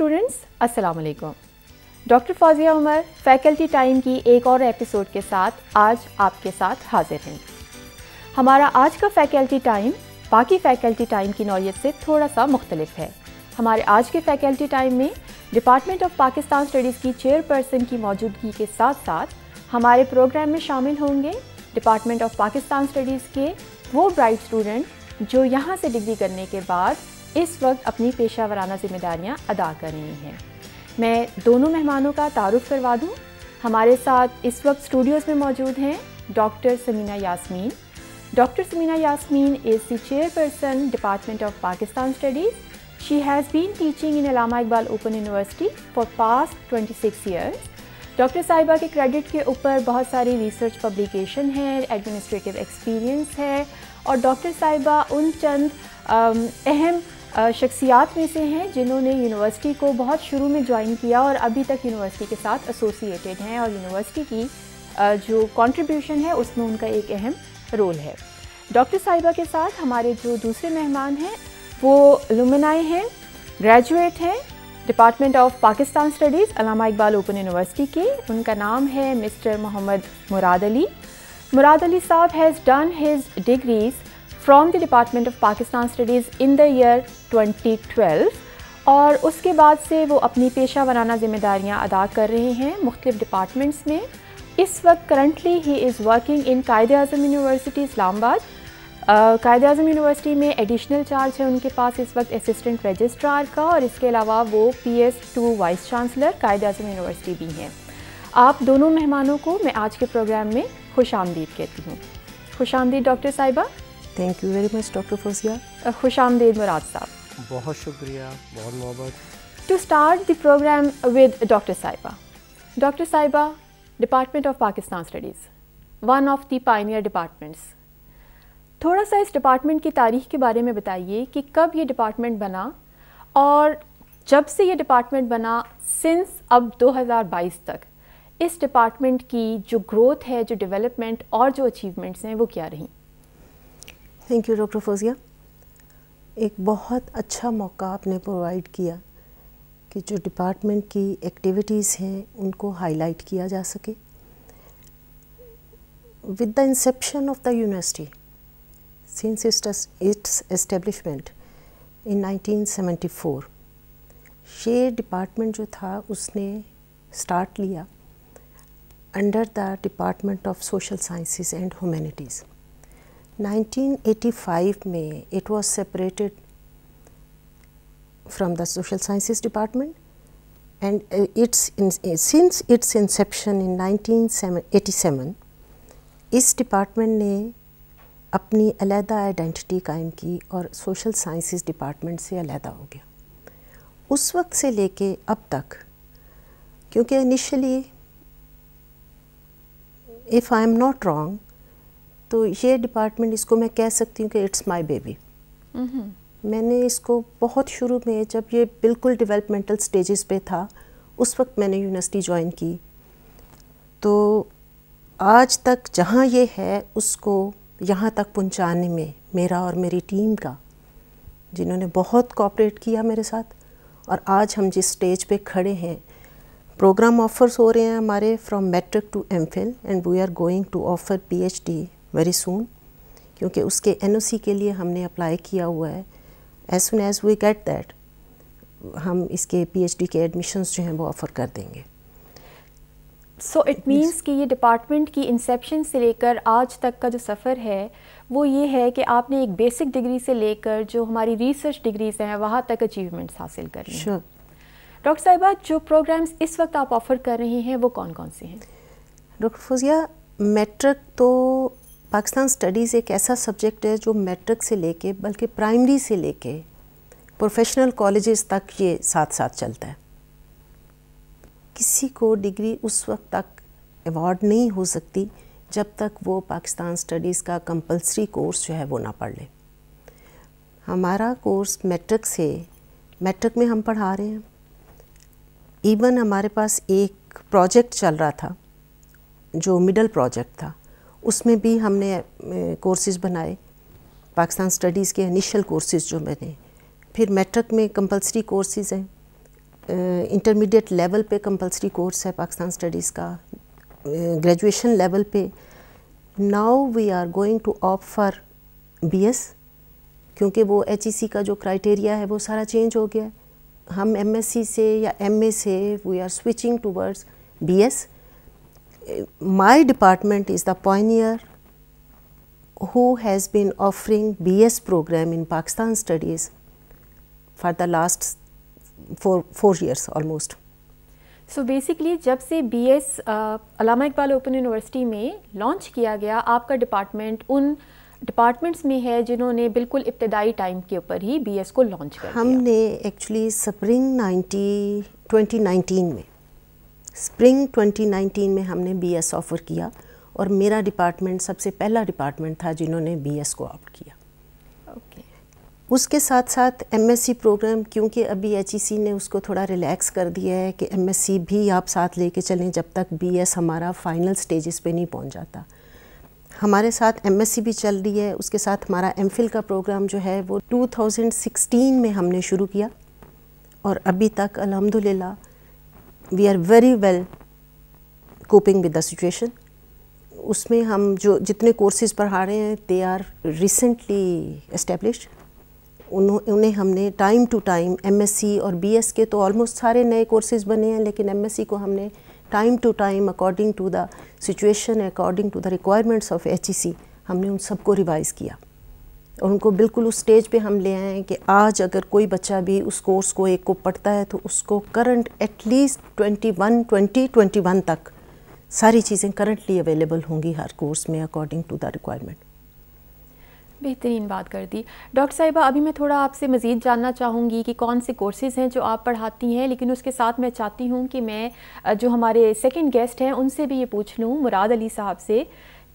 Students अस्सलाम वालेकुम doctor Fauzia Umar faculty time की एक और एपिसोड के साथ आज आपके साथ हाजिर हैं। हमारा आज का फैकल्टी टाइम बाकी फैकल्टी टाइम की नौीयत से थोड़ा सा मुख्तलिफ़ है। हमारे आज के फैकल्टी टाइम में डिपार्टमेंट ऑफ़ पाकिस्तान स्टडीज़ की चेयरपर्सन की मौजूदगी के साथ साथ हमारे प्रोग्राम में शामिल होंगे डिपार्टमेंट ऑफ़ पाकिस्तान स्टडीज़ के वो ब्राइट स्टूडेंट जो यहाँ से डिग्री करने के बाद इस वक्त अपनी पेशा वराना जिम्मेदारियाँ अदा कर रही हैं। मैं दोनों मेहमानों का तारुफ करवा दूँ। हमारे साथ इस वक्त स्टूडियोज़ में मौजूद हैं doctor Samina Yasmin. Doctor Samina Yasmin is the chairperson department of Pakistan studies she has been teaching in Allama Iqbal open university for past 26 years doctor साहिबा के क्रेडिट के ऊपर बहुत सारी रिसर्च पब्लिकेशन है एडमिनिस्ट्रेटिव एक्सपीरियंस है और doctor साहिबा उन चंद अहम शख्सियात में से हैं जिन्होंने यूनिवर्सिटी को बहुत शुरू में ज्वाइन किया और अभी तक यूनिवर्सिटी के साथ एसोसिएटेड हैं और यूनिवर्सिटी की जो कंट्रीब्यूशन है, उसमें उनका एक अहम रोल है। डॉक्टर साहिबा के साथ हमारे जो दूसरे मेहमान हैं, वो लुमनाए हैं ग्रेजुएट हैं department of Pakistan studies Allama Iqbal open university के। उनका नाम है mister Mohammad Murad Ali Murad Ali sahab has done his degrees from the department of Pakistan studies in the year 2012 और उसके बाद से वो अपनी पेशा वराना ज़िम्मेदारियाँ अदा कर रहे हैं मुख्तलिफ़ डिपार्टमेंट्स में। इस वक्त currently he is working in Quaid Azam University Islamabad Quaid Azam University में एडिशनल चार्ज है उनके पास इस वक्त असिस्टेंट रजिस्ट्रार का और इसके अलावा वो P S to vice chancellor Quaid Azam university भी हैं। आप दोनों मेहमानों को मैं आज के प्रोग्राम में खुश आमदीद कहती हूँ। खुश आमदीद डॉक्टर साहिबा। Thank you very much doctor Fauzia खुश आमदीद मुराद साहब बहुत शुक्रिया बहुत मोहब्बत to start the program with doctor साहिबा डॉक्टर साहिबा department of Pakistan studies one of the pioneer departments थोड़ा सा इस डिपार्टमेंट की तारीख के बारे में बताइए कि कब ये डिपार्टमेंट बना और जब से ये डिपार्टमेंट बना सिंस अब 2022 तक इस डिपार्टमेंट की जो ग्रोथ है जो डेवलपमेंट और जो अचीवमेंट्स हैं वो क्या रहीं? थैंक यू डॉक्टर फोजिया एक बहुत अच्छा मौका आपने प्रोवाइड किया कि जो डिपार्टमेंट की एक्टिविटीज़ हैं, उनको हाईलाइट किया जा सके। With the inception of the university since its establishment in 1974 ये डिपार्टमेंट जो था, उसने स्टार्ट लिया under the department of social sciences and humanities 1985 में it was separated from department and uh, its in, uh, since its inception in 1987 इस department ने अपनी अलहदा आइडेंटिटी कायम की और सोशल साइंसेस डिपार्टमेंट से अलहदा हो गया। उस वक्त से लेके अब तक क्योंकि initially if I am not wrong तो ये डिपार्टमेंट इसको मैं कह सकती हूँ कि इट्स माय बेबी मैंने इसको बहुत शुरू में जब ये बिल्कुल डेवलपमेंटल स्टेजेस पे था उस वक्त मैंने यूनिवर्सिटी ज्वाइन की। तो आज तक जहाँ ये है उसको यहाँ तक पहुँचाने में मेरा और मेरी टीम का जिन्होंने बहुत कॉपरेट किया मेरे साथ और आज हम जिस स्टेज पे खड़े हैं प्रोग्राम ऑफर्स हो रहे हैं हमारे from matric to M and we are going to offer PhD very soon क्योंकि उसके एनओसी के लिए हमने अप्लाई किया हुआ है। As soon as we get that हम इसके पीएचडी के एडमिशन्स जो हैं वो ऑफ़र कर देंगे। सो इट मीन्स कि ये डिपार्टमेंट की इंसेप्शन से लेकर आज तक का जो सफ़र है वो ये है कि आपने एक बेसिक डिग्री से लेकर जो हमारी रिसर्च डिग्रीज हैं वहाँ तक अचीवमेंट्स हासिल कर sure. डॉक्टर साहिबा जो प्रोग्राम्स इस वक्त आप ऑफ़र कर रहे हैं वो कौन कौन से हैं? डॉक्टर फौजिया मैट्रिक तो पाकिस्तान स्टडीज़ एक ऐसा सब्जेक्ट है जो मैट्रिक से लेके, बल्कि प्राइमरी से लेके प्रोफेशनल कॉलेजेस तक ये साथ साथ चलता है। किसी को डिग्री उस वक्त तक अवार्ड नहीं हो सकती जब तक वो पाकिस्तान स्टडीज़ का कंपलसरी कोर्स जो है वो ना पढ़ ले। हमारा कोर्स मैट्रिक से, मैट्रिक में हम पढ़ा रहे हैं। इवन हमारे पास एक प्रोजेक्ट चल रहा था, जो मिडल प्रोजेक्ट था। उसमें भी हमने कोर्सेज बनाए। पाकिस्तान स्टडीज़ के इनिशियल कोर्सेज जो मैंने। फिर मैट्रिक में कंपलसरी कोर्सेज हैं। इंटरमीडिएट लेवल पे कंपलसरी कोर्स है पाकिस्तान स्टडीज़ का। ग्रेजुएशन लेवल पे। Now we are going to opt for BS क्योंकि वो एच e का जो क्राइटेरिया है, वो सारा चेंज हो गया। है हम एमएससी से या एमए से we are switching towards B S my department is the pioneer who has been offering BS program in Pakistan studies for the last four, four years almost. So so basically जब से B S Allama Iqbal open university में launch किया गया आपका department उन departments में है जिन्होंने बिल्कुल इब्तदाई टाइम के ऊपर ही बीएस को लॉन्च कर हमने एक्चुअली स्प्रिंग 90 2019 में स्प्रिंग 2019 में हमने बीएस ऑफ़र किया और मेरा डिपार्टमेंट सबसे पहला डिपार्टमेंट था जिन्होंने बीएस को ऑप्ट किया। Okay okay. उसके साथ साथ एमएससी प्रोग्राम क्योंकि अभी एच ने उसको थोड़ा रिलैक्स कर दिया है कि एमएससी भी आप साथ लेके चलें जब तक बीएस हमारा फाइनल स्टेजेस पे नहीं पहुँच जाता। हमारे साथ एमएससी भी चल रही है। उसके साथ हमारा एम का प्रोग्राम जो है वो 2016 में हमने शुरू किया और अभी तक अल्हम्दुलिल्लाह we are very well coping with the situation उसमें हम जो जितने कोर्सेज पढ़ा रहे हैं दे आर रिसेंटली एस्टेब्लिश्ड उन्हें हमने टाइम टू टाइम एमएससी और बीएस के तो ऑलमोस्ट सारे नए कोर्सेज बने हैं, लेकिन एमएससी को हमने time to time according to the situation according to the requirements of H हमने उन सबको रिवाइज़ किया। और उनको बिल्कुल उस स्टेज पे हम ले आए कि आज अगर कोई बच्चा भी उस कोर्स को एक को पढ़ता है तो उसको current at least twenty one twenty twenty one तक सारी चीज़ें करंटली अवेलेबल होंगी हर कोर्स में अकॉर्डिंग टू द रिक्वायरमेंट बेहतरीन बात कर दी। डॉक्टर साहिबा, अभी मैं थोड़ा आपसे मज़ीद जानना चाहूँगी कि कौन से कोर्सेज़ हैं जो आप पढ़ाती हैं, लेकिन उसके साथ मैं चाहती हूँ कि मैं जो हमारे सेकंड गेस्ट हैं, उनसे भी ये पूछ लूँ, मुराद अली साहब से,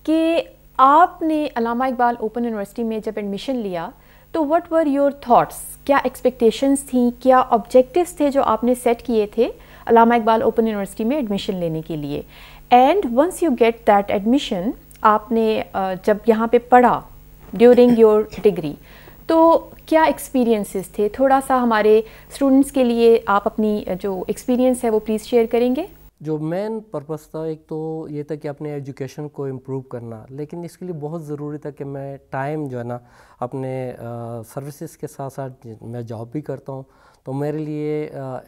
कि आपने अलामा इकबाल ओपन यूनिवर्सिटी में जब एडमिशन लिया तो व्हाट वर योर थॉट्स क्या एक्सपेक्टेशंस थी? क्या ऑब्जेक्टिव्स थे जो आपने सेट किए थे अलामा इकबाल ओपन यूनिवर्सिटी में एडमिशन लेने के लिए? And once you get that admission आपने जब यहाँ पे पढ़ा ड्यूरिंग योर डिग्री तो क्या एक्सपीरियंसेस थे? थोड़ा सा हमारे स्टूडेंट्स के लिए आप अपनी जो एक्सपीरियंस है वो प्लीज़ शेयर करेंगे? जो मेन पर्पस था, एक तो ये था कि अपने एजुकेशन को इम्प्रूव करना, लेकिन इसके लिए बहुत ज़रूरी था कि मैं टाइम जो है ना, अपने सर्विसेज़ के साथ साथ मैं जॉब भी करता हूँ। तो मेरे लिए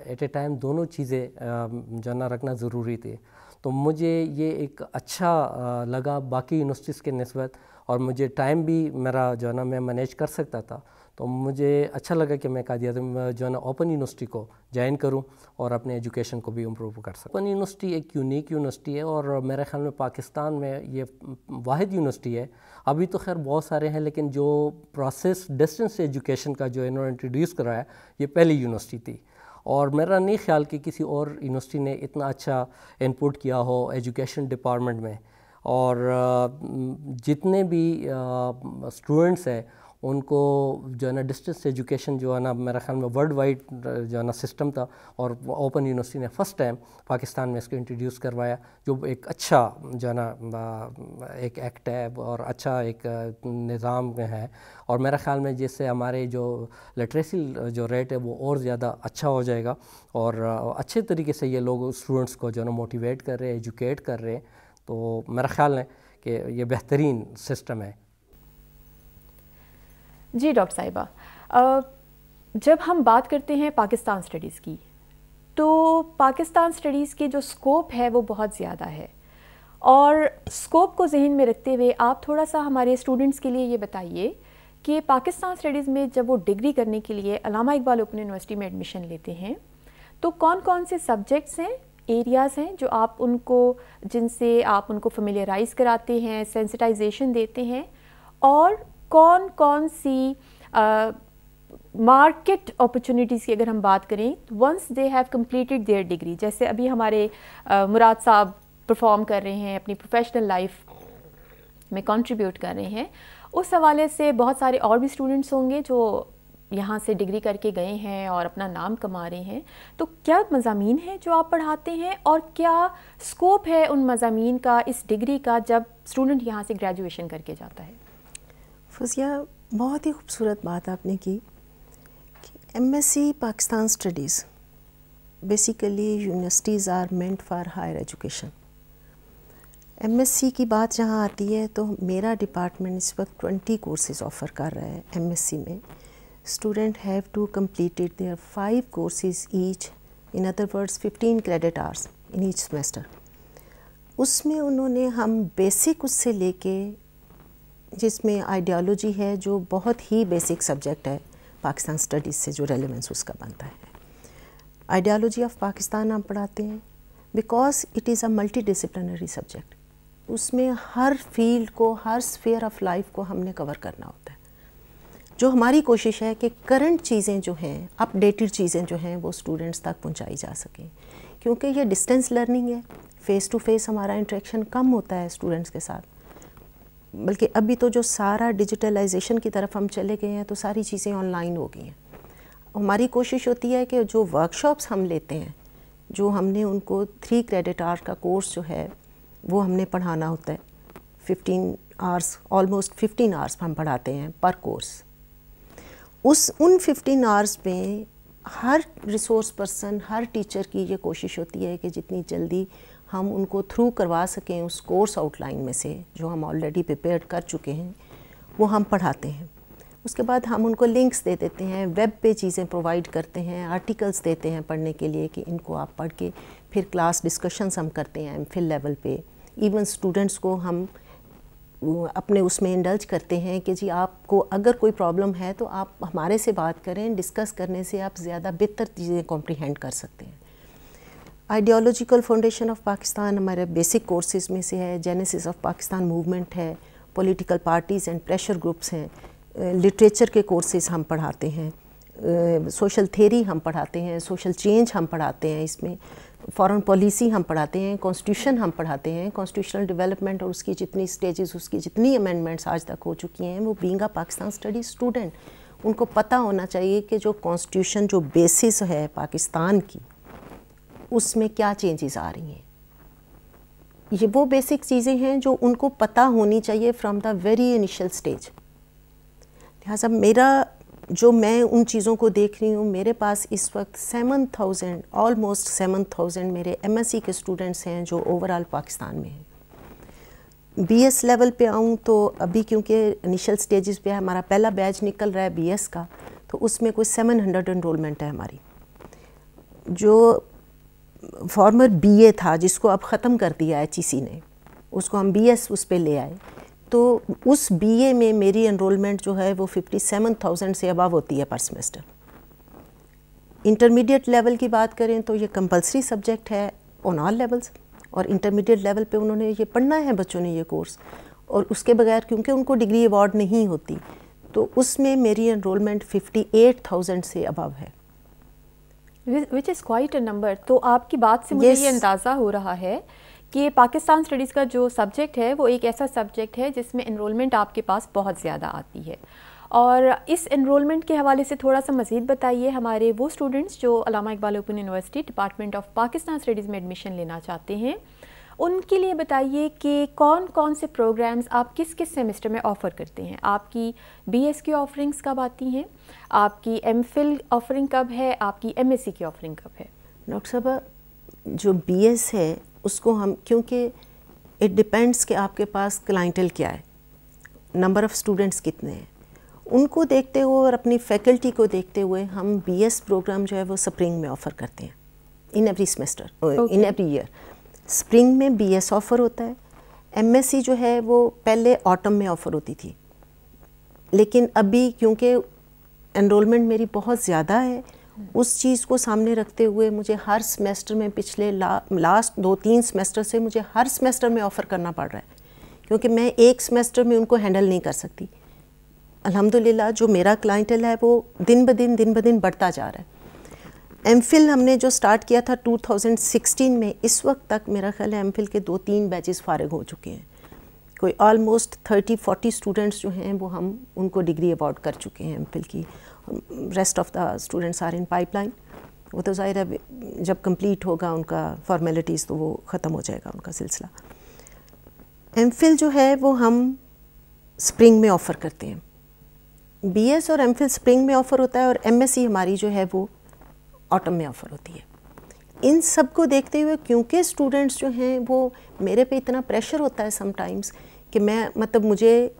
एट ए टाइम दोनों चीज़ें जो है ना, रखना ज़रूरी थी। तो मुझे ये एक अच्छा लगा। बाकी यूनिवर्सिटीज़ के नस्बत और मुझे टाइम भी मेरा जो है ना, मैं मैनेज कर सकता था। तो मुझे अच्छा लगा कि मैं कादिया जो है ना, ओपन यूनिवर्सिटी को ज्वाइन करूँ और अपने एजुकेशन को भी इम्प्रूव कर सकूँ। ओपन यूनिवर्सिटी एक यूनिक यूनिवर्सिटी है और मेरे ख्याल में पाकिस्तान में ये वाद यूनिवर्सिटी है। अभी तो खैर बहुत सारे हैं, लेकिन जो प्रोसेस डिस्टेंस एजुकेशन का जो इन्होंने इंट्रोड्यूस कराया, ये पहली यूनिवर्सिटी थी। और मेरा नहीं ख्याल कि किसी और यूनिवर्सिटी ने इतना अच्छा इनपुट किया हो एजुकेशन डिपार्टमेंट में। और जितने भी स्टूडेंट्स हैं उनको जो है ना डिस्टेंस एजुकेशन जो है ना, मेरा ख्याल में वर्ल्ड वाइड जो है ना सिस्टम था और ओपन यूनिवर्सिटी ने फ़र्स्ट टाइम पाकिस्तान में इसको इंट्रोड्यूस करवाया, जो एक अच्छा जो है ना एक एक्ट है और अच्छा एक निज़ाम है। और मेरा ख्याल में जिससे हमारे जो लिटरेसी जो रेट है वो और ज़्यादा अच्छा हो जाएगा और अच्छे तरीके से ये लोग स्टूडेंट्स को जो है ना मोटिवेट कर रहे हैं एजुकेट कर रहे हैं। तो मेरा ख्याल है कि ये बेहतरीन सिस्टम है। जी, डॉक्टर साहिबा। जब हम बात करते हैं पाकिस्तान स्टडीज़ की तो पाकिस्तान स्टडीज़ के जो स्कोप है वो बहुत ज़्यादा है। और स्कोप को जहन में रखते हुए आप थोड़ा सा हमारे स्टूडेंट्स के लिए ये बताइए कि पाकिस्तान स्टडीज़ में जब वो डिग्री करने के लिए अलामा इकबाल ओपन यूनिवर्सिटी में एडमिशन लेते हैं तो कौन कौन से सब्जेक्ट्स हैं, एरियाज़ हैं जो आप उनको, जिनसे आप उनको फेमिलियराइज कराते हैं सेंसिटाइजेशन देते हैं? और कौन कौन सी मार्केट अपॉर्चुनिटीज़ की अगर हम बात करें once they have completed their degree जैसे अभी हमारे uh, मुराद साहब परफॉर्म कर रहे हैं अपनी प्रोफेशनल लाइफ में कंट्रीब्यूट कर रहे हैं उस हवाले से बहुत सारे और भी स्टूडेंट्स होंगे जो यहाँ से डिग्री करके गए हैं और अपना नाम कमा रहे हैं। तो क्या मजामी हैं जो आप पढ़ाते हैं और क्या स्कोप है उन मजामी का इस डिग्री का जब स्टूडेंट यहाँ से ग्रेजुएशन करके जाता है? फजिया, बहुत ही खूबसूरत बात आपने की कि सी Pakistan studies basically universities are meant for higher education M S C की बात जहाँ आती है तो मेरा डिपार्टमेंट इस वक्त ट्वेंटी कोर्सेज ऑफ़र कर रहा है एम एस सी में। Student have to completed their five courses each in other words fifteen credit hours in each semester उसमें उन्होंने हम बेसिक उससे लेके जिसमें आइडियालॉजी है, जो बहुत ही बेसिक सब्जेक्ट है पाकिस्तान स्टडीज़ से जो रेलिवेंस उसका बनता है। आइडियालॉजी ऑफ़ पाकिस्तान हम पढ़ाते हैं because it is a multi disciplinary subject उसमें हर फ़ील्ड को, हर स्फेयर ऑफ़ लाइफ को हमने कवर करना होता है। जो हमारी कोशिश है कि करंट चीज़ें जो हैं अपडेटेड चीज़ें जो हैं, वो स्टूडेंट्स तक पहुंचाई जा सकें। क्योंकि ये डिस्टेंस लर्निंग है। फ़ेस टू फेस हमारा इंट्रैक्शन कम होता है स्टूडेंट्स के साथ। बल्कि अभी तो जो सारा डिजिटलाइजेशन की तरफ़ हम चले गए हैं तो सारी चीज़ें ऑनलाइन हो गई हैं। हमारी कोशिश होती है कि जो वर्कशॉप्स हम लेते हैं, जो हमने उनको थ्री क्रेडिट आवर का कोर्स जो है, वो हमने पढ़ाना होता है। Fifteen hours almost fifteen hours हम पढ़ाते हैं पर कोर्स उस, उन फिफ्टीन आवर्स में हर रिसोर्स पर्सन हर टीचर की ये कोशिश होती है कि जितनी जल्दी हम उनको थ्रू करवा सकें उस कोर्स आउटलाइन में से, जो हम ऑलरेडी प्रिपेयर कर चुके हैं, वो हम पढ़ाते हैं। उसके बाद हम उनको लिंक्स दे देते हैं वेब पे चीज़ें प्रोवाइड करते हैं आर्टिकल्स देते हैं पढ़ने के लिए कि इनको आप पढ़ के फिर क्लास डिस्कशंस हम करते हैं एम फिल लेवल पे। इवन स्टूडेंट्स को हम अपने उसमें इंडल्ज करते हैं कि जी आपको अगर कोई प्रॉब्लम है तो आप हमारे से बात करें डिस्कस करने से आप ज़्यादा बेहतर चीज़ें कॉम्प्रीहेंड कर सकते हैं। आइडियोलॉजिकल फाउंडेशन ऑफ़ पाकिस्तान हमारे बेसिक कोर्सेज में से है जेनेसिस ऑफ़ पाकिस्तान मूवमेंट है political parties and pressure groups हैं लिटरेचर के कोर्सेज हम पढ़ाते हैं सोशल थेरी हम पढ़ाते हैं सोशल चेंज हम पढ़ाते हैं इसमें फॉरेन पॉलिसी हम पढ़ाते हैं कॉन्स्टिट्यूशन हम पढ़ाते हैं कॉन्स्टिट्यूशनल डेवलपमेंट और उसकी जितनी स्टेजेस उसकी जितनी अमेंडमेंट्स आज तक हो चुकी हैं, वो being a Pakistan study student उनको पता होना चाहिए कि जो कॉन्स्टिट्यूशन जो बेसिस है पाकिस्तान की उसमें क्या चेंजेस आ रही हैं? ये वो बेसिक चीज़ें हैं जो उनको पता होनी चाहिए from the very initial stage लिहाजा मेरा, जो मैं उन चीज़ों को देख रही हूँ, मेरे पास इस वक्त seven thousand almost seven thousand मेरे एमएससी के स्टूडेंट्स हैं जो ओवरऑल पाकिस्तान में हैं। बीएस लेवल पे आऊँ तो अभी क्योंकि इनिशियल स्टेजेस पे हमारा पहला बैच निकल रहा है बीएस का तो उसमें कोई सेवन हंड्रेड इनरोलमेंट है हमारी। जो फॉर्मर बीए था, जिसको अब ख़त्म कर दिया एच ई ने। उसको हम बीएस उस पर ले आए। तो उस बीए में मेरी एनरोलमेंट जो है वो फिफ्टी सेवन थाउज़ेंड से अबव होती है पर सेमेस्टर इंटरमीडिएट लेवल की बात करें तो ये कंपलसरी सब्जेक्ट है ऑन ऑल लेवल्स और इंटरमीडिएट लेवल पे उन्होंने ये पढ़ना है बच्चों ने ये कोर्स और उसके बगैर क्योंकि उनको डिग्री अवार्ड नहीं होती तो उसमें मेरी एनरोलमेंट फिफ्टी एट थाउज़ेंड से अबव है। Which is quite a number तो आपकी बात से मुझे yes. ये अंदाज़ा हो रहा है कि पाकिस्तान स्टडीज़ का जो सब्जेक्ट है वो एक ऐसा सब्जेक्ट है जिसमें इनरोलमेंट आपके पास बहुत ज़्यादा आती है और इस इनरोलमेंट के हवाले से थोड़ा सा मज़ीद बताइए हमारे वो स्टूडेंट्स जो Allama Iqbal open university department of Pakistan studies में एडमिशन लेना चाहते हैं उनके लिए बताइए कि कौन कौन से प्रोग्राम्स आप किस किस सेमेस्टर में ऑफ़र करते हैं? आपकी बीएस की ऑफरिंग्स कब आती हैं? आपकी एम ऑफरिंग कब है? आपकी एमएससी की ऑफरिंग कब है? डॉक्टर साहब जो बीएस है उसको हम क्योंकि इट डिपेंड्स कि आपके पास क्लाइंटल क्या है। नंबर ऑफ़ स्टूडेंट्स कितने हैं। उनको देखते हुए और अपनी फैकल्टी को देखते हुए हम बीएस प्रोग्राम जो है वो स्प्रिंग में ऑफ़र करते हैं। In every semester in every year spring में बीएस ऑफ़र होता है। एमएससी जो है वो पहले ऑटम में ऑफ़र होती थी। लेकिन अभी क्योंकि एनरोलमेंट मेरी बहुत ज़्यादा है उस चीज़ को सामने रखते हुए मुझे हर सेमेस्टर में पिछले ला, लास्ट दो तीन सेमेस्टर से मुझे हर सेमेस्टर में ऑफ़र करना पड़ रहा है। क्योंकि मैं एक सेमेस्टर में उनको हैंडल नहीं कर सकती। अल्हम्दुलिल्लाह जो मेरा क्लाइंटल है वो दिन ब दिन दिन ब दिन बढ़ता जा रहा है। एम हमने जो स्टार्ट किया था 2016 में, इस वक्त तक मेरा ख्याल है एम के दो तीन बैचेस फारग हो चुके हैं। कोई ऑलमोस्ट थर्टी फोर्टी स्टूडेंट्स जो हैं, वो हम उनको डिग्री अवार्ड कर चुके हैं एम की। Rest of the students are in pipeline वो तो ज़ाहिर है, जब कंप्लीट होगा उनका फॉर्मेलिटीज़ तो वो ख़त्म हो जाएगा उनका सिलसिला। एम जो है, वो हम स्प्रिंग में ऑफ़र करते हैं। बीएस और एम स्प्रिंग में ऑफ़र होता है और एमएससी हमारी जो है, वो ऑटम में ऑफ़र होती है। इन सबको देखते हुए क्योंकि स्टूडेंट्स जो हैं वो मेरे पे इतना प्रेशर होता है समटाइम्स कि मैं मतलब मुझे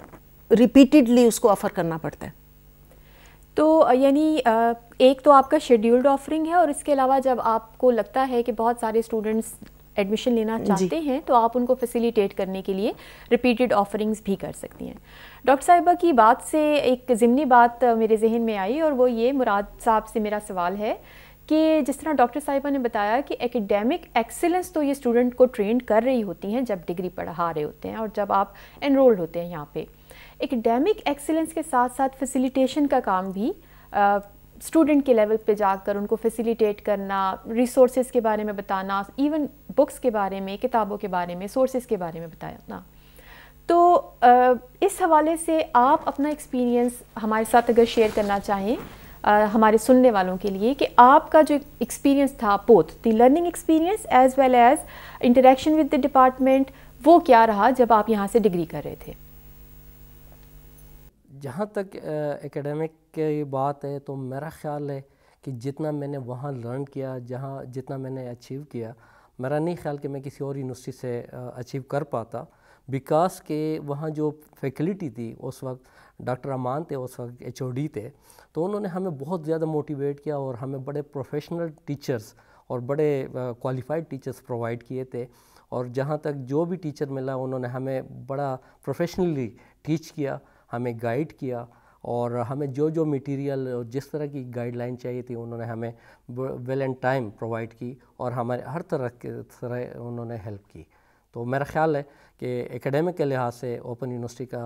रिपीटेडली उसको ऑफ़र करना पड़ता है। तो यानी एक तो आपका शेड्यूल्ड ऑफरिंग है और इसके अलावा जब आपको लगता है कि बहुत सारे स्टूडेंट्स एडमिशन लेना चाहते हैं तो आप उनको फैसिलिटेट करने के लिए रिपीटेड ऑफरिंग्स भी कर सकती हैं। डॉक्टर साहिबा की बात से एक ज़िमनी बात मेरे जहन में आई और वो ये मुराद साहब से मेरा सवाल है कि जिस तरह डॉक्टर साहिबा ने बताया कि एकेडमिक एक्सेलेंस तो ये स्टूडेंट को ट्रेंड कर रही होती हैं जब डिग्री पढ़ा रहे होते हैं और जब आप एनरोल्ड होते हैं यहाँ पे। एकेडमिक एक्सेलेंस के साथ साथ फैसिलिटेशन का काम भी स्टूडेंट के लेवल पे जाकर उनको फैसिलिटेट करना रिसोर्सेज के बारे में बताना इवन बुक्स के बारे में, किताबों के बारे में सोर्सेज के बारे में बताना। तो इस हवाले से आप अपना एक्सपीरियंस हमारे साथ अगर शेयर करना चाहें हमारे सुनने वालों के लिए कि आपका जो एक्सपीरियंस था both the learning experience as well as interaction with the department वो क्या रहा जब आप यहाँ से डिग्री कर रहे थे? जहाँ तक एकेडमिक की बात है तो मेरा ख़्याल है कि जितना मैंने वहाँ लर्न किया, जहाँ जितना मैंने अचीव किया, मेरा नहीं ख्याल कि मैं किसी और यूनिवर्सिटी से अचीव कर पाता। बिकॉज़ के वहाँ जो फैकल्टी थी उस वक्त, डॉक्टर अमान थे, उस वक्त एचओडी थे तो उन्होंने हमें बहुत ज़्यादा मोटिवेट किया और हमें बड़े प्रोफेशनल टीचर्स और बड़े क्वालिफाइड टीचर्स प्रोवाइड किए थे और जहाँ तक जो भी टीचर मिला, उन्होंने हमें बड़ा प्रोफेशनली टीच किया, हमें गाइड किया और हमें जो जो मटेरियल और जिस तरह की गाइडलाइन चाहिए थी, उन्होंने हमें वेल एंड टाइम प्रोवाइड की और हमारे, हर तरह के तरह उन्होंने हेल्प की। तो मेरा ख्याल है कि एकेडमिक के लिहाज से ओपन यूनिवर्सिटी का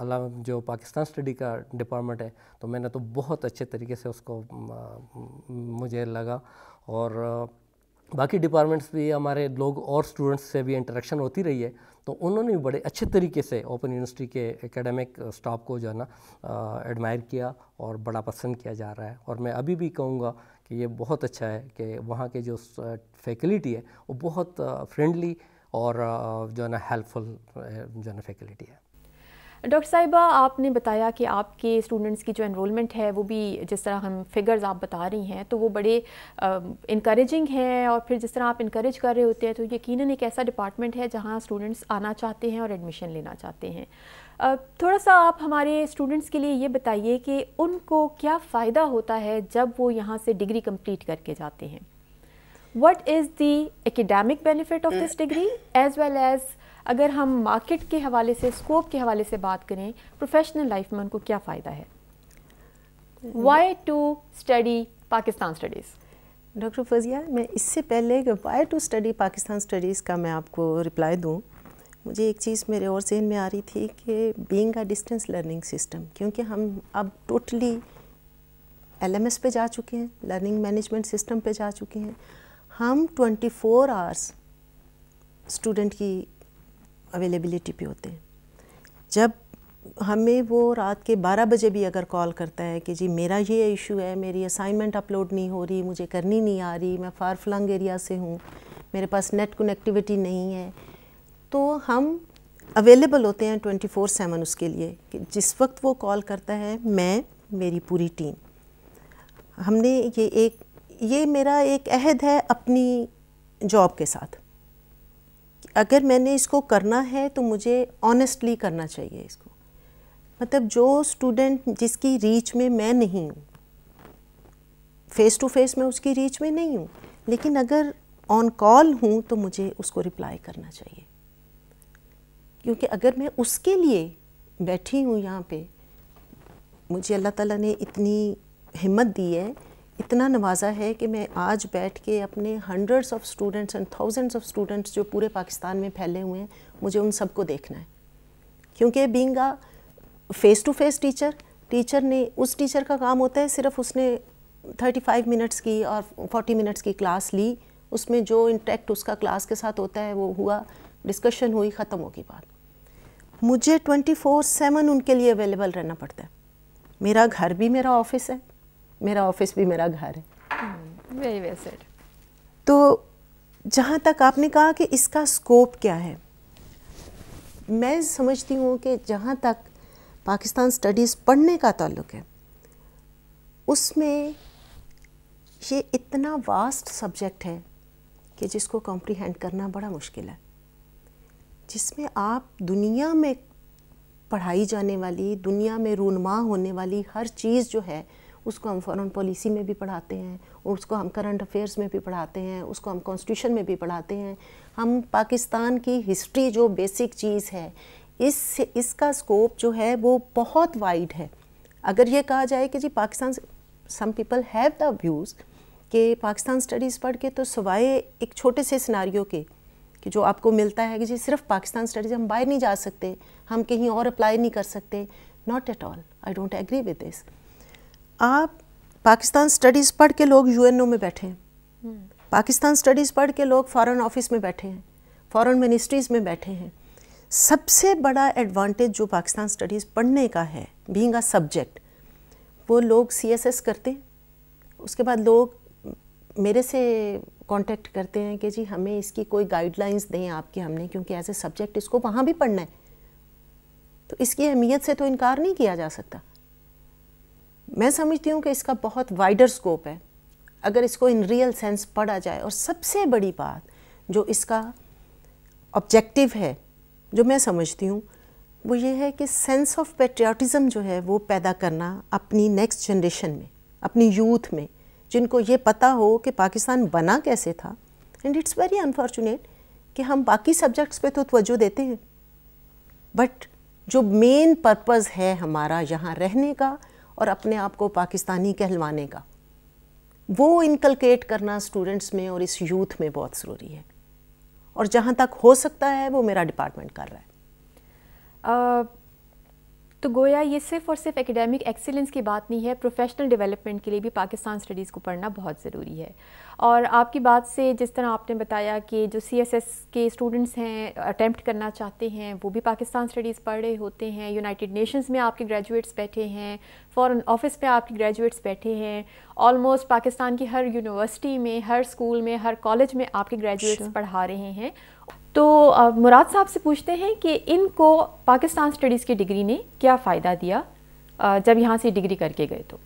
अलावा जो पाकिस्तान स्टडी का डिपार्टमेंट है तो मैंने तो बहुत अच्छे तरीके से उसको मुझे लगा। और बाकी डिपार्टमेंट्स भी, हमारे लोग और स्टूडेंट्स से भी इंटरेक्शन होती रही है तो उन्होंने भी बड़े अच्छे तरीके से ओपन यूनिवर्सिटी के एकेडमिक स्टाफ को जो है ना एडमायर किया और बड़ा पसंद किया जा रहा है। और मैं अभी भी कहूँगा कि ये बहुत अच्छा है कि वहाँ के जो फैकल्टी है, वो बहुत फ्रेंडली और जो है ना, हेल्पफुल जो है ना, फैकल्टी है। डॉक्टर साहिबा, आपने बताया कि आपके स्टूडेंट्स की जो एनरोलमेंट है, वो भी जिस तरह हम फिगर्स आप बता रही हैं तो वो बड़े इनक्रेजिंग हैं और फिर जिस तरह आप इनक्रेज कर रहे होते हैं तो यकीनन एक ऐसा डिपार्टमेंट है जहाँ स्टूडेंट्स आना चाहते हैं और एडमिशन लेना चाहते हैं। थोड़ा सा आप हमारे स्टूडेंट्स के लिए ये बताइए कि उनको क्या फ़ायदा होता है जब वो यहाँ से डिग्री कंप्लीट करके जाते हैं? What is the academic benefit of this degree as well as अगर हम मार्केट के हवाले से स्कोप के हवाले से बात करें प्रोफेशनल लाइफ में उनको क्या फ़ायदा है? Why to study Pakistan studies doctor Fauzia मैं इससे पहले why to study Pakistan studies का मैं आपको रिप्लाई दूँ। मुझे एक चीज़ मेरे और जहन में आ रही थी कि being a distance learning system क्योंकि हम अब टोटली एलएमएस पे जा चुके हैं लर्निंग मैनेजमेंट सिस्टम पे जा चुके हैं। हम 24 फोर आवर्स स्टूडेंट की अवेलेबिलिटी पे होते हैं। जब हमें वो रात के 12 बजे भी अगर कॉल करता है कि जी मेरा ये इशू है, मेरी असाइनमेंट अपलोड नहीं हो रही, मुझे करनी नहीं आ रही, मैं फार फ्लंग एरिया से हूँ, मेरे पास नेट कनेक्टिविटी नहीं है तो हम अवेलेबल होते हैं ट्वेंटी फोर सेवन उसके लिए, कि जिस वक्त वो कॉल करता है, मैं, मेरी पूरी टीम हमने ये एक, ये मेरा एक अहद है अपनी जॉब के साथ। अगर मैंने इसको करना है तो मुझे ऑनेस्टली करना चाहिए इसको। मतलब जो स्टूडेंट जिसकी रीच में मैं नहीं हूँ फेस टू फेस मैं उसकी रीच में नहीं हूँ, लेकिन अगर ऑन कॉल हूँ तो मुझे उसको रिप्लाई करना चाहिए। क्योंकि अगर मैं उसके लिए बैठी हूँ यहाँ पे, मुझे अल्लाह ताला ने इतनी हिम्मत दी है, इतना नवाजा है कि मैं आज बैठ के अपने hundreds of students and thousands of students जो पूरे पाकिस्तान में फैले हुए हैं, मुझे उन सबको देखना है। क्योंकि being a face to face teacher teacher ने, उस टीचर का काम होता है सिर्फ़ उसने 35 मिनट्स की और 40 मिनट्स की क्लास ली, उसमें जो इंटरेक्ट उसका क्लास के साथ होता है वो हुआ डिस्कशन हुई ख़त्म होगी बात। मुझे 24 फोर सेवन उनके लिए अवेलेबल रहना पड़ता है। मेरा घर भी मेरा ऑफ़िस है। मेरा ऑफ़िस भी मेरा घर है। वेरी वेल सेड तो जहाँ तक आपने कहा कि इसका स्कोप क्या है मैं समझती हूँ कि जहाँ तक पाकिस्तान स्टडीज़ पढ़ने का ताल्लुक है उसमें ये इतना वास्ट सब्जेक्ट है कि जिसको कॉम्प्रीहेंड करना बड़ा मुश्किल है। जिसमें आप दुनिया में पढ़ाई जाने वाली, दुनिया में रूनमा होने वाली हर चीज़ जो है, उसको हम फॉरेन पॉलिसी में भी पढ़ाते हैं, उसको हम करंट अफेयर्स में भी पढ़ाते हैं, उसको हम कॉन्स्टिट्यूशन में भी पढ़ाते हैं। हम पाकिस्तान की हिस्ट्री जो बेसिक चीज़ है, इस, इसका स्कोप जो है वो बहुत वाइड है। अगर ये कहा जाए कि जी Pakistan some people have the views कि पाकिस्तान स्टडीज़ पढ़ के तो सवाए एक छोटे से सिनारियों के कि जो आपको मिलता है कि जी सिर्फ़ पाकिस्तान स्टडीज़ हम बाहर नहीं जा सकते, हम कहीं और अप्लाई नहीं कर सकते। Not at all I don't agree with this आप पाकिस्तान स्टडीज़ पढ़ के लोग यूएनओ में बैठे हैं. पाकिस्तान स्टडीज़ पढ़ के लोग फ़ॉरन ऑफ़िस में बैठे हैं। फ़ॉरन मिनिस्ट्रीज़ में बैठे हैं। सबसे बड़ा एडवांटेज जो पाकिस्तान स्टडीज़ पढ़ने का है बीइंग अ सब्जेक्ट वो लोग सीएसएस करते हैं। उसके बाद लोग मेरे से कांटेक्ट करते हैं कि जी, हमें इसकी कोई गाइडलाइंस दें आपके हमने, क्योंकि एज ए सब्जेक्ट इसको वहाँ भी पढ़ना है। तो इसकी अहमियत से तो इनकार नहीं किया जा सकता। मैं समझती हूँ कि इसका बहुत वाइडर स्कोप है। अगर इसको इन रियल सेंस पढ़ा जाए, और सबसे बड़ी बात जो इसका ऑब्जेक्टिव है, जो मैं समझती हूँ, वो ये है कि सेंस ऑफ़ पेट्रियाटिज़म जो है, वो पैदा करना अपनी नेक्स्ट जनरेशन में, अपनी यूथ में जिनको ये पता हो कि पाकिस्तान बना कैसे था। एंड इट्स वेरी अनफॉर्चुनेट कि हम बाकी सब्जेक्ट्स पे तो तवज्जो देते हैं। बट जो मेन पर्पज़ है हमारा यहाँ रहने का और अपने आप को पाकिस्तानी कहलवाने का वो इनकलकेट करना स्टूडेंट्स में और इस यूथ में बहुत ज़रूरी है। और जहाँ तक हो सकता है वो मेरा डिपार्टमेंट कर रहा है। uh, तो गोया ये सिर्फ़ और सिर्फ़ एकेडमिक एक्सीलेंस की बात नहीं है प्रोफेशनल डेवलपमेंट के लिए भी पाकिस्तान स्टडीज़ को पढ़ना बहुत ज़रूरी है। और आपकी बात से जिस तरह आपने बताया कि जो सी एस एस के स्टूडेंट्स हैं अटैम्प्ट करना चाहते हैं वो भी पाकिस्तान स्टडीज़ पढ़ रहे होते हैं यूनाइटेड नेशंस में आपके ग्रेजुएट्स बैठे हैं फ़ॉरन ऑफ़िस में आपके ग्रेजुएट्स बैठे हैं ऑलमोस्ट पाकिस्तान की हर यूनिवर्सिटी में हर स्कूल में हर कॉलेज में आपके ग्रेजुएट्स पढ़ा रहे हैं। तो मुराद साहब से पूछते हैं कि इनको पाकिस्तान स्टडीज़ की डिग्री ने क्या फ़ायदा दिया जब यहाँ से डिग्री करके गए तो?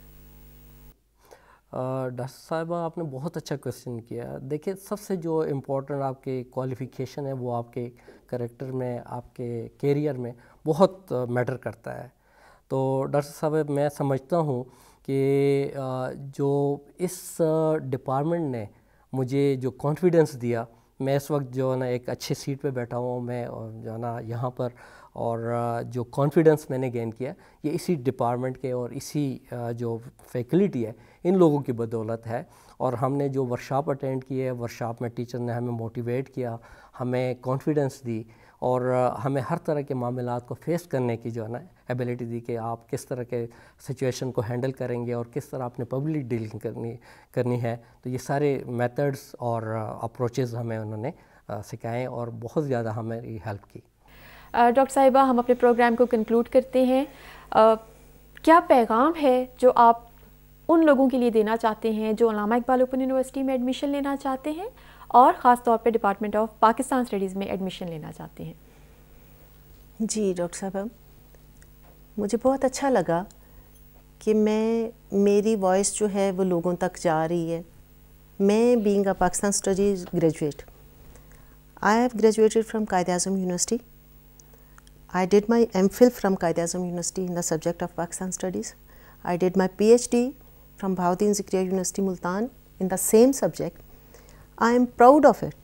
डॉक्टर साहबा, आपने बहुत अच्छा क्वेश्चन किया। देखिए, सबसे जो इम्पोर्टेंट आपके क्वालिफ़िकेशन है, वो आपके करेक्टर में, आपके कैरियर में बहुत मैटर करता है। तो डॉक्टर साहब, मैं समझता हूँ कि जो इस डिपार्टमेंट ने मुझे जो कॉन्फिडेंस दिया मैं इस वक्त जो है ना एक अच्छे सीट पे बैठा हुआ हूँ, मैं और जो है ना यहाँ पर और जो कॉन्फिडेंस मैंने गेन किया ये इसी डिपार्टमेंट के और इसी जो फैकल्टी है, इन लोगों की बदौलत है। और हमने जो वर्कशॉप अटेंड किए वर्कशॉप में टीचर ने हमें मोटिवेट किया, हमें कॉन्फिडेंस दी और हमें हर तरह के मामला को फेस करने की जो है ना एबिलिटी दी कि आप किस तरह के सिचुएशन को हैंडल करेंगे और किस तरह आपने पब्लिक डीलिंग करनी करनी है। तो ये सारे मेथड्स और अप्रोचेज़ हमें उन्होंने सिखाएँ और बहुत ज़्यादा हमें हेल्प की। डॉक्टर साहिबा हम अपने प्रोग्राम को कंक्लूड करते हैं। आ, क्या पैगाम है जो आप उन लोगों के लिए देना चाहते हैं जो अलामा इकबाल ओपन यूनिवर्सिटी में एडमिशन लेना चाहते हैं और ख़ास तौर पे डिपार्टमेंट ऑफ़ पाकिस्तान स्टडीज़ में एडमिशन लेना चाहते हैं? जी डॉक्टर साहब मुझे बहुत अच्छा लगा कि मैं, मेरी वॉइस जो है वो लोगों तक जा रही है। मैं being a Pakistan studies graduate I have graduated from Quaid Azam university I did my M Phil from Quaid Azam university in the subject of Pakistan studies I did my P H D from Bahauddin Zakariya university Multan in the same subject I am proud of it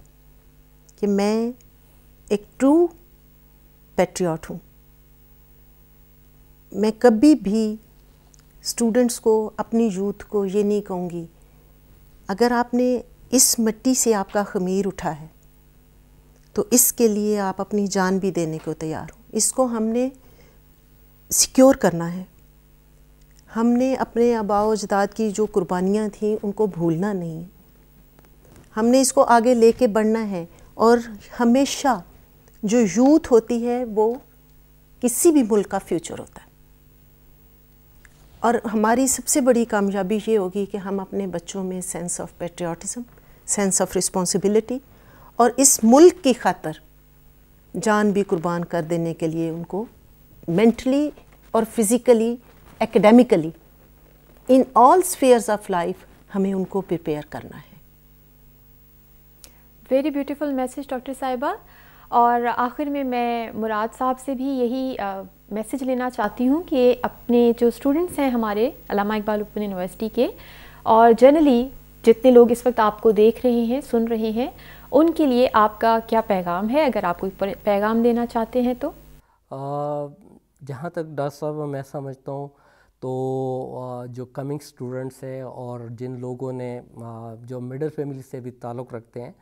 कि मैं एक true patriot हूँ। मैं कभी भी students को, अपनी youth को ये नहीं कहूँगी, अगर आपने इस मिट्टी से आपका खमीर उठा है तो इसके लिए आप अपनी जान भी देने को तैयार हो। इसको हमने सिक्योर करना है। हमने अपने आबाओ अजदाद की जो कुर्बानियाँ थीं, उनको भूलना नहीं। हमने इसको आगे लेके बढ़ना है और हमेशा जो यूथ होती है, वो किसी भी मुल्क का फ्यूचर होता है। और हमारी सबसे बड़ी कामयाबी ये होगी कि हम अपने बच्चों में sense of patriotism sense of responsibility और इस मुल्क की खातर जान भी कुर्बान कर देने के लिए उनको मेंटली और physically academically in all spheres of life हमें उनको प्रिपेयर करना है। वेरी ब्यूटीफुल मैसेज डॉक्टर साहिबा और आखिर में मैं मुराद साहब से भी यही मैसेज लेना चाहती हूँ कि अपने जो स्टूडेंट्स हैं हमारे, अलामा इकबाल ओपन यूनिवर्सिटी के, और जनरली जितने लोग इस वक्त आपको देख रहे हैं, सुन रहे हैं, उनके लिए आपका क्या पैगाम है? अगर आप कोई पैगाम देना चाहते हैं तो। जहाँ तक डॉक्टर साहब, मैं समझता हूँ तो जो कमिंग स्टूडेंट्स हैं और जिन लोगों ने जो मिडिल फैमिली से भी ताल्लुक़ रखते हैं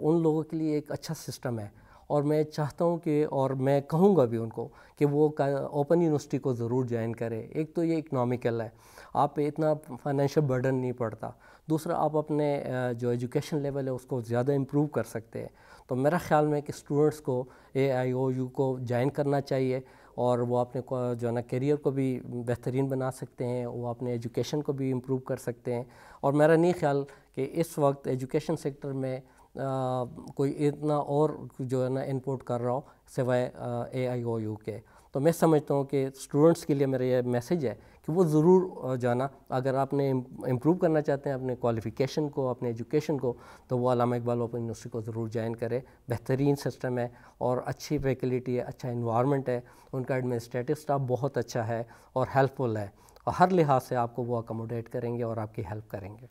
उन लोगों के लिए एक अच्छा सिस्टम है। और मैं चाहता हूँ कि, और मैं कहूँगा भी उनको कि वो ओपन यूनिवर्सिटी को ज़रूर ज्वाइन करें। एक तो ये इकनॉमिकल है। आप इतना फाइनेंशियल बर्डन नहीं पड़ता। दूसरा, आप अपने जो एजुकेशन लेवल है उसको ज़्यादा इम्प्रूव कर सकते हैं। तो मेरा ख्याल में कि स्टूडेंट्स को ए आई ओ यू को ज्वाइन करना चाहिए और वो अपने को, जो है ना, करियर को भी बेहतरीन बना सकते हैं। वो अपने एजुकेशन को भी इम्प्रूव कर सकते हैं। और मेरा नहीं ख्याल कि इस वक्त एजुकेशन सेक्टर में कोई इतना और जो है ना इनपुट कर रहा हो, सिवाय ए आई ओ यू के तो मैं समझता हूँ कि स्टूडेंट्स के लिए मेरा ये मैसेज है कि वो ज़रूर जाना। अगर आपने इम्प्रूव करना चाहते हैं, अपने क्वालिफ़िकेशन को, अपने एजुकेशन को तो वो अलामा इकबाल ओपन यूनिवर्सिटी को ज़रूर ज्वाइन करें। बेहतरीन सिस्टम है और अच्छी फैकल्टी है अच्छा इन्वायरमेंट है। उनका एडमिनिस्ट्रेटिव स्टाफ बहुत अच्छा है और हेल्पफुल है। और हर लिहाज से आपको वो अकोमोडेट करेंगे और आपकी हेल्प करेंगे।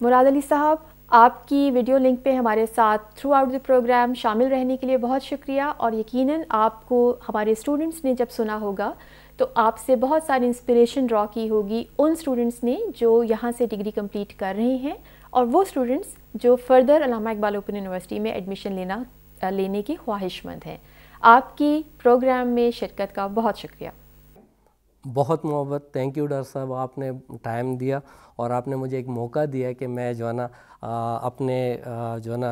मुराद अली साहब, आपकी वीडियो लिंक पे हमारे साथ थ्रू आउट द प्रोग्राम शामिल रहने के लिए बहुत शुक्रिया और यकीनन आपको हमारे स्टूडेंट्स ने जब सुना होगा तो आपसे बहुत सारी इंस्पिरेशन ड्रॉ की होगी उन स्टूडेंट्स ने जो यहाँ से डिग्री कंप्लीट कर रहे हैं और वो स्टूडेंट्स जो further Allama Iqbal open university में एडमिशन लेना, लेने की ख्वाहिशमंद हैं। आपकी प्रोग्राम में शिरकत का बहुत शुक्रिया। बहुत मोहब्बत थैंक यू डॉक्टर साहब, आपने टाइम दिया और आपने मुझे एक मौका दिया कि मैं जो है ना अपने जो है ना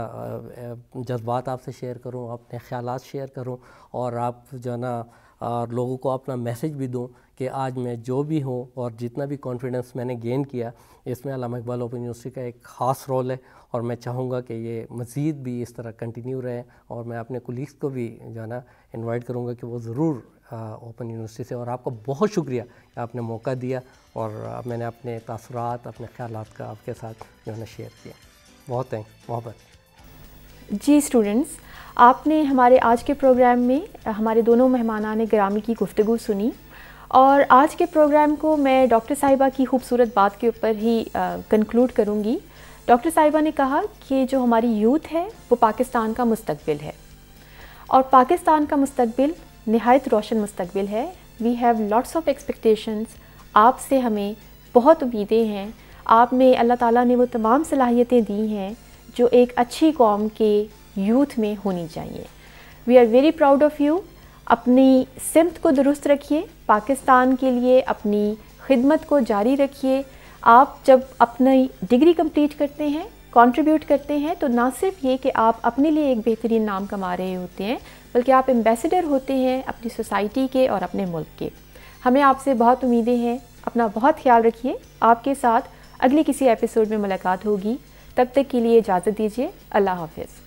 जज्बात आपसे शेयर करूँ, अपने ख्याल शेयर करूँ और आप जो है ना और लोगों को अपना मैसेज भी दूँ कि आज मैं जो भी हूँ और जितना भी कॉन्फिडेंस मैंने गेन किया, इसमें अलामा इकबाल ओपन यूनिवर्सिटी का एक ख़ास रोल है और मैं चाहूँगा कि ये मज़ीद भी इस तरह कंटिन्यू रहे और मैं अपने कुलीग्स को भी जो है ना इन्वाइट करूँगा कि वो ज़रूर ओपन यूनिवर्सिटी से, और आपका बहुत शुक्रिया आपने मौका दिया और मैंने अपने तासरात, अपने ख्याल का आपके साथ जो है शेयर किया। बहुत थैंक मोहब्बत जी स्टूडेंट्स आपने हमारे आज के प्रोग्राम में हमारे दोनों मेहमाना ने ग्रामी की गुफ्तु सुनी और आज के प्रोग्राम को मैं डॉक्टर साहिबा की खूबसूरत बात के ऊपर ही कंक्लूड करूँगी। डॉक्टर साहिबा ने कहा कि जो हमारी यूथ है, वो पाकिस्तान का मुस्तबिल है। और पाकिस्तान का मुस्तबिल नहायत रोशन मुस्तबिल है। We have lots of expectations आपसे हमें बहुत उम्मीदें हैं। आप में अल्लाह ताला ने वो तमाम सलाहियतें दी हैं जो एक अच्छी कौम के यूथ में होनी चाहिए। We are very proud of you अपनी सिमत को दुरुस्त रखिए। पाकिस्तान के लिए अपनी खिदमत को जारी रखिए। आप जब अपनी डिग्री कंप्लीट करते हैं कंट्रीब्यूट करते हैं तो ना सिर्फ़ ये कि आप अपने लिए एक बेहतरीन नाम कमा रहे होते हैं, बल्कि आप एम्बेसडर होते हैं अपनी सोसाइटी के और अपने मुल्क के। हमें आपसे बहुत उम्मीदें हैं। अपना बहुत ख्याल रखिए। आपके साथ अगले किसी एपिसोड में मुलाकात होगी। तब तक के लिए इजाज़त दीजिए। अल्लाह हाफिज़।